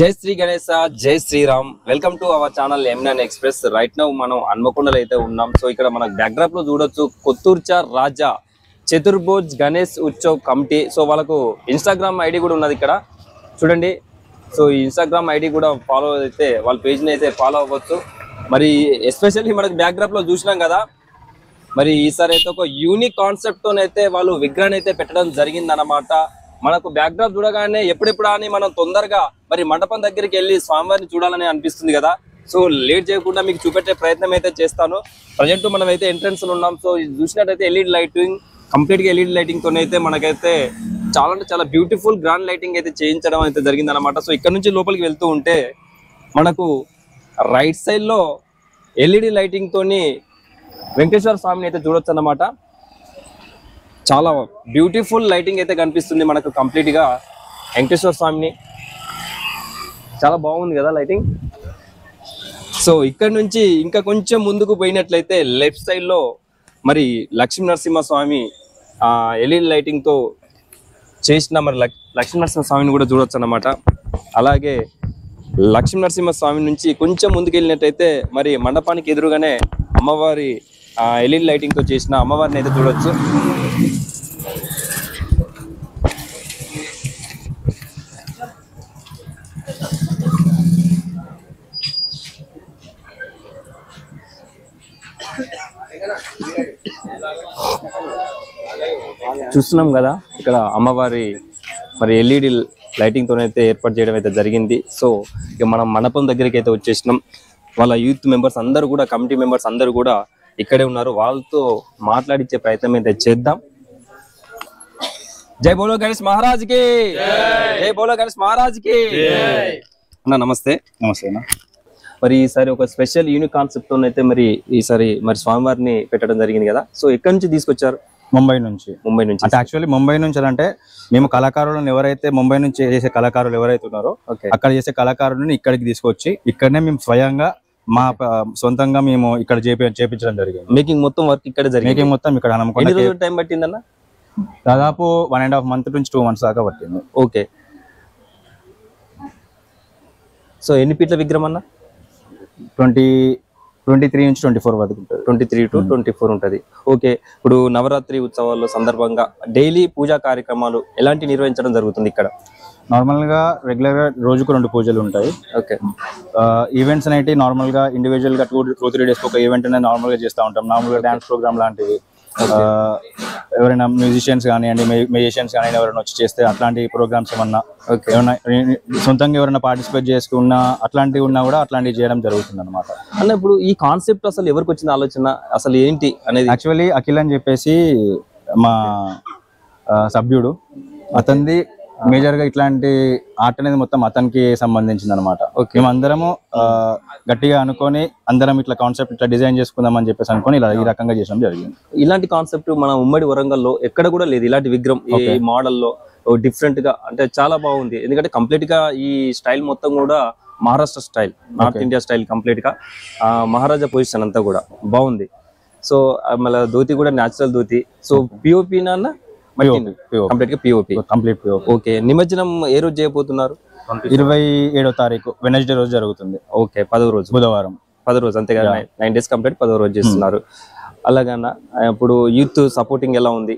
జై శ్రీ గణేశ జై Shriram. Welcome to our channel MN express right now మనం హన్మకొండలో అయితే ఉన్నాం. సో ఇక్కడ మన బ్యాక్డ్రాప్లో చూడొచ్చు కొత్తూర్చా రాజా చతుర్భోజ్ గణేష్ ఉత్సవ్ కమిటీ. సో వాళ్ళకు ఇన్స్టాగ్రామ్ ఐడి కూడా ఉన్నది ఇక్కడ. చూడండి. సో ఈ ఇన్స్టాగ్రామ్ ఐడి కూడా ఫాలో అయితే వాళ్ళ పేజ్ని అయితే ఫాలో అవ్వచ్చు. మరి ఎస్పెషల్లీ మనకు బ్యాక్డ్రాప్లో చూసినాం కదా. మరి ఈసారి అయితే ఒక యూనిక్ కాన్సెప్ట్తోనైతే వాళ్ళు విగ్రహాన్ని అయితే పెట్టడం జరిగిందన్నమాట. మనకు బ్యాక్డ్రాప్ చూడగానే ఎప్పుడెప్పుడు అని మనం తొందరగా మరి మండపం దగ్గరికి వెళ్ళి స్వామివారిని చూడాలని అనిపిస్తుంది కదా. సో లేట్ చేయకుండా మీకు చూపెట్టే ప్రయత్నం అయితే చేస్తాను. ప్రజెంట్ మనం అయితే ఎంట్రన్స్ ఉన్నాం. సో చూసినట్టయితే ఎల్ఈడి లైటింగ్ కంప్లీట్గా ఎల్ఈడి లైటింగ్ అయితే మనకైతే చాలా అంటే చాలా బ్యూటిఫుల్ గ్రాండ్ లైటింగ్ అయితే చేయించడం అయితే జరిగింది అనమాట సో ఇక్కడ నుంచి లోపలికి వెళ్తూ ఉంటే మనకు రైట్ సైడ్లో ఎల్ఈడి లైటింగ్ తోని వెంకటేశ్వర స్వామిని అయితే చూడొచ్చు అన్నమాట చాలా బ్యూటిఫుల్ లైటింగ్ అయితే కనిపిస్తుంది మనకు కంప్లీట్గా. వెంకటేశ్వర స్వామిని. చాలా బాగుంది కదా లైటింగ్ సో ఇక్కడ నుంచి ఇంకా కొంచెం ముందుకు పోయినట్లయితే లెఫ్ట్ సైడ్లో మరి లక్ష్మీ నరసింహ స్వామి ఎల్ఈడి లైటింగ్తో చేసిన మరి లక్- లక్ష్మీ నరసింహస్వామిని కూడా చూడొచ్చు అన్నమాట. అలాగే లక్ష్మీ నరసింహస్వామి నుంచి కొంచెం ముందుకు వెళ్ళినట్టయితే మరి మండపానికి ఎదురుగానే అమ్మవారి ఎల్ఈడి లైటింగ్తో చేసిన అమ్మవారిని అయితే చూడొచ్చు. చూస్తున్నాం కదా ఇక్కడ అమ్మవారి మరి ఎల్ఈడి లైటింగ్ తోనైతే ఏర్పాటు చేయడం అయితే జరిగింది. సో ఇక మనం మండపం దగ్గరికి అయితే వచ్చేసినాం. వాళ్ళ యూత్ మెంబర్స్ అందరూ కూడా కమిటీ మెంబర్స్ అందరూ కూడా ఇక్కడే ఉన్నారు. వాళ్ళతో మాట్లాడించే ప్రయత్నం అయితే చేద్దాం. జై బోలో గణేష్ మహారాజ్కి జై బోలో గణేష్ మహారాజ్కి అన్న నమస్తే. నమస్తే అన్న. మరి ఈసారి ఒక స్పెషల్ యూనిక్ కాన్సెప్ట్ అయితే మరి ఈసారి మరి స్వామివారిని పెట్టడం జరిగింది కదా. సో ఎక్కడి నుంచి తీసుకొచ్చారు? ముంబై నుంచి. ముంబై నుంచి. అంటే యాక్చువల్లీ ముంబై నుంచి అంటే మేము కళాకారులను ఎవరైతే ముంబై నుంచి చేసే కళాకారులు ఎవరైతే ఉన్నారో ఓకే. అక్కడ చేసే కళాకారులను ఇక్కడికి తీసుకొచ్చి ఇక్కడనే మేము స్వయంగా మా సొంతంగా మేము ఇక్కడ చేపి చేపించడం జరిగింది. మేకింగ్ మొత్తం వర్క్ ఇక్కడ జరిగింది. మేకింగ్ మొత్తం ఇక్కడ హనుమకొండ టైం పట్టిందన్న? దాదాపు వన్ అండ్ హాఫ్ మంత్ నుంచి టూ మంత్స్ దాకా పట్టింది. ఓకే. సో ఎన్ని ఫీట్ల విగ్రహం అన్న? ట్వంటీ ట్వంటీ త్రీ నుంచి ట్వంటీ ఫోర్ వరకు ఉంటుంది. Twenty three to twenty four ఉంటుంది. ఓకే ఇప్పుడు నవరాత్రి ఉత్సవాల్లో సందర్భంగా డైలీ పూజా కార్యక్రమాలు ఎలాంటి నిర్వహించడం జరుగుతుంది ఇక్కడ? నార్మల్గా రెగ్యులర్గా రోజుకు రెండు పూజలు ఉంటాయి. ఓకే ఈవెంట్స్ అనేవి నార్మల్గా ఇండివిజువల్గా టూ టూ త్రీ డేస్ ఒక ఈవెంట్ అనేది నార్మల్గా చేస్తూ ఉంటాం. నార్మల్గా డాన్స్ ప్రోగ్రామ్ లాంటివి. ఎవరైనా మ్యూజిషియన్స్ కానివ్వండి మ్యూజిషియన్స్ కానీ ఎవరైనా వచ్చి చేస్తే అట్లాంటి ప్రోగ్రామ్స్ ఏమన్నా. ఏమన్నా సొంతంగా ఎవరైనా పార్టిసిపేట్ చేసుకున్నా అట్లాంటివి ఉన్నా కూడా అట్లాంటివి చేయడం జరుగుతుంది అనమాట అన్న ఇప్పుడు ఈ కాన్సెప్ట్ అసలు ఎవరికి వచ్చిన ఆలోచన? అసలు ఏంటి అనేది? యాక్చువల్లీ అఖిల్ అని చెప్పేసి మా సభ్యుడు అతనిది మేజర్గా ఇట్లాంటి ఆర్ట్ అనేది మొత్తం అతనికి సంబంధించింది అనమాట Okay. మేము అందరము ఆ, గట్టిగా అనుకొని అందరం ఇట్లా కాన్సెప్ట్ ఇట్లా డిజైన్ చేసుకుందాం అని చెప్పేసి అనుకొని ఇలా ఈ రకంగా చేయడం జరిగింది. ఇలాంటి కాన్సెప్ట్ మన ఉమ్మడి వరంగల్లో ఎక్కడ కూడా లేదు ఇలాంటి విగ్రహం ఈ మోడల్లో డిఫరెంట్గా అంటే చాలా బాగుంది. ఎందుకంటే కంప్లీట్గా ఈ స్టైల్ మొత్తం కూడా Maharashtra style north India style కంప్లీట్గా ఆ, మహారాజా పొజిషన్ అంతా కూడా బాగుంది. సో మళ్ళీ ధోతి కూడా న్యాచురల్ ధోతి. సో పిఓపి నాన్న కంప్లీట్గా పిఓపి కంప్లీట్ ఓకే నిమజ్జనం ఏ రోజు చేయబోతున్నారు? ఇరవై ఏడో తారీఖు వెనస్డే రోజు జరుగుతుంది. ఓకే పదో రోజు. బుధవారం. పదో రోజు అంతేగా నైన్ డేస్ కంప్లీట్ పదో రోజు చేస్తున్నారు. అలాగన్నా ఇప్పుడు యూత్ సపోర్టింగ్ ఎలా ఉంది?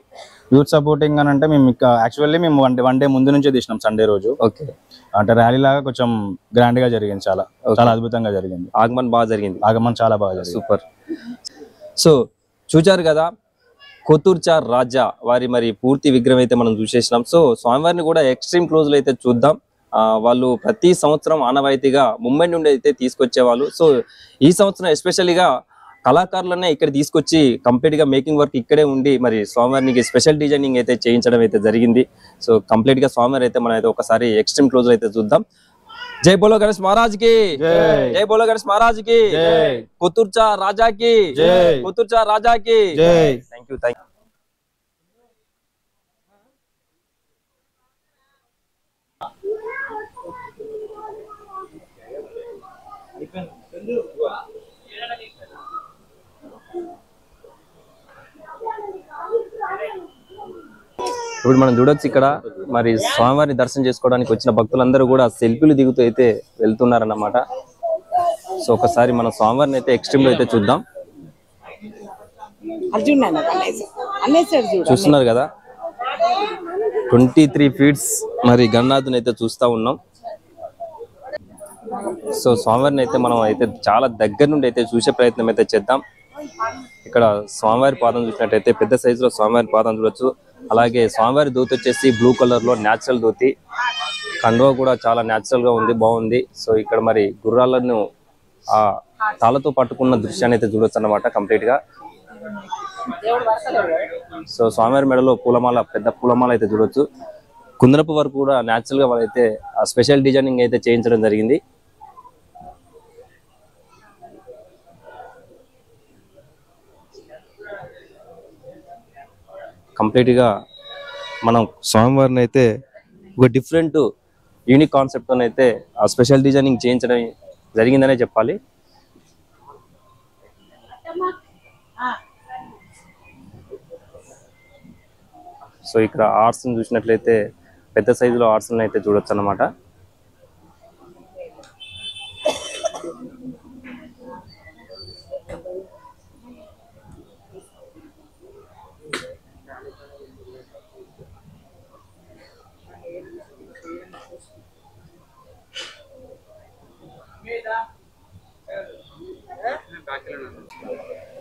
యూత్ సపోర్టింగ్ అని అంటే మేము యాక్చువల్లీ మేము వన్ డే వన్ డే ముందు నుంచే తీసినాం సండే రోజు. ఓకే. అంటే ర్యాలీ లాగా కొంచెం గ్రాండ్గా జరిగింది చాలా. చాలా అద్భుతంగా జరిగింది. ఆగమన్ బాగా జరిగింది. ఆగమన్ చాలా బాగా సూపర్. సో చూచారు కదా కొతుర్చార్ రాజా వారి మరి పూర్తి విగ్రహం అయితే మనం చూసేసినాం. సో స్వామివారిని కూడా ఎక్స్ట్రీమ్ క్లోజ్లో అయితే చూద్దాం. వాళ్ళు ప్రతి సంవత్సరం ఆనవాయితీగా ముంబై నుండి అయితే తీసుకొచ్చేవాళ్ళు. సో ఈ సంవత్సరం ఎస్పెషల్గా కళాకారులనే ఇక్కడ తీసుకొచ్చి కంప్లీట్గా మేకింగ్ వర్క్ ఇక్కడే ఉండి మరి స్వామివారికి స్పెషల్ డిజైనింగ్ అయితే చేయించడం అయితే జరిగింది. సో కంప్లీట్గా స్వామివారి అయితే మనం అయితే ఒకసారి ఎక్స్ట్రీమ్ క్లోజ్ అయితే చూద్దాం. జై బోలో గణేష్ మహారాజ్కి జై బోలో గణేష్ మహారాజ్కి కొత్తూర్చా రాజా కి కొత్తూర్చా రాజా కి జై థ్యాంక్ యూ థ్యాంక్ ఇప్పుడు మనం చూడొచ్చు ఇక్కడ మరి స్వామివారిని దర్శనం చేసుకోవడానికి వచ్చిన భక్తులందరూ కూడా సెల్ఫీలు దిగుతూ అయితే వెళ్తున్నారన్నమాట. సో ఒకసారి మనం స్వామివారిని అయితే ఎక్స్ట్రీమ్లో అయితే చూద్దాం. చూస్తున్నారు కదా? ట్వంటీ త్రీ ఫీట్స్ మరి గన్నాథుని అయితే చూస్తా ఉన్నాం. సో స్వామివారిని అయితే మనం అయితే చాలా దగ్గర నుండి అయితే చూసే ప్రయత్నం అయితే చేద్దాం. ఇక్కడ స్వామివారి పాదం చూసినట్టయితే పెద్ద సైజులో స్వామివారి పాదం చూడొచ్చు. అలాగే స్వామివారి ధోతి వచ్చేసి బ్లూ కలర్లో న్యాచురల్ ధోతి కండువ కూడా చాలా న్యాచురల్గా ఉంది బాగుంది. సో ఇక్కడ మరి గుర్రాలను ఆ తాళతో పట్టుకున్న దృశ్యాన్ని అయితే చూడొచ్చు అన్నమాట కంప్లీట్గా. సో స్వామివారి మెడలో పూలమాల పెద్ద పూలమాల అయితే చూడొచ్చు. కుందరపు వరకు కూడా న్యాచురల్గా వాళ్ళైతే ఆ స్పెషల్ డిజైనింగ్ అయితే చేయించడం జరిగింది. కంప్లీట్గా మనం స్వామివారిని అయితే ఒక డిఫరెంట్ యూనిక్ కాన్సెప్ట్ అయితే ఆ స్పెషల్ డిజైనింగ్ చేయించడం జరిగిందనే చెప్పాలి. సో ఇక్కడ ఆర్ట్స్ చూసినట్లయితే పెద్ద సైజులో ఆర్ట్స్ అయితే చూడొచ్చు అన్నమాట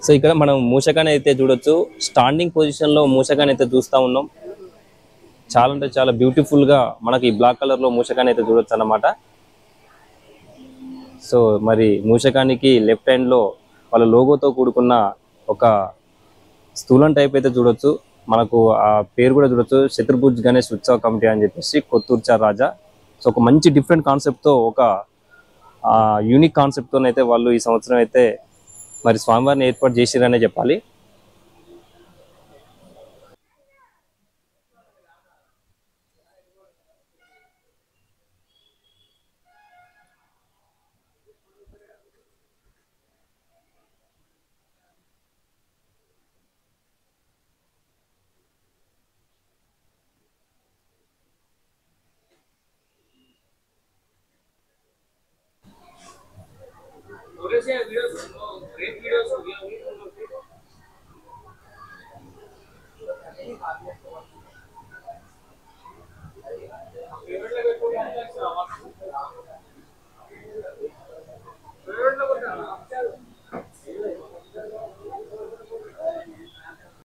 సో ఇక్కడ మనం మూషకాన్ని అయితే చూడొచ్చు. స్టాండింగ్ పొజిషన్లో మూషకాన్ని అయితే చూస్తా ఉన్నాం. చాలా అంటే చాలా బ్యూటిఫుల్గా మనకి బ్లాక్ కలర్లో మూషకాన్ని అయితే చూడొచ్చు అన్నమాట. సో మరి మూషకానికి లెఫ్ట్ హ్యాండ్లో వాళ్ళ లోగోతో కూడుకున్న ఒక స్థూలం టైప్ అయితే చూడొచ్చు. మనకు ఆ పేరు కూడా చూడొచ్చు. శత్రుభుజ్ గణేష్ ఉత్సవ కమిటీ అని చెప్పేసి కొత్తూర్చా రాజా. సో ఒక మంచి డిఫరెంట్ కాన్సెప్ట్తో ఒక యూనిక్ కాన్సెప్ట్తో అయితే వాళ్ళు ఈ సంవత్సరం అయితే మరి స్వామివారిని ఏర్పాటు చేసిరనే చెప్పాలి Yeah. फेवरेट लगे कौन सा